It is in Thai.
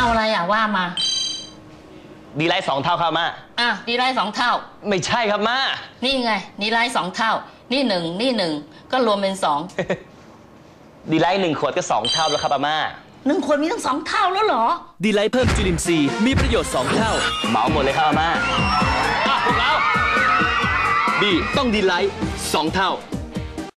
เอาอะไรอะว่ามา ดีไลท์สองเท่าครับมาอะดีไลท์สองเท่า ไม่ใช่ครับมา นี่ไง ดีไลท์สองเท่า นี่หนึ่งนี่หนึ่งก็รวมเป็นสองดีไลท์หนึ่งขวดก็สองเท่าแล้วครับอาม่าหนึ่งขวดมีตั้งสองเท่าแล้วเหรอ ดีไลท์เพิ่มจุลินทรีย์มีประโยชน์สองเท่าเหมาหมดเลยครับอาม่าอะพวกเราดีต้องดีไลท์สองเท่า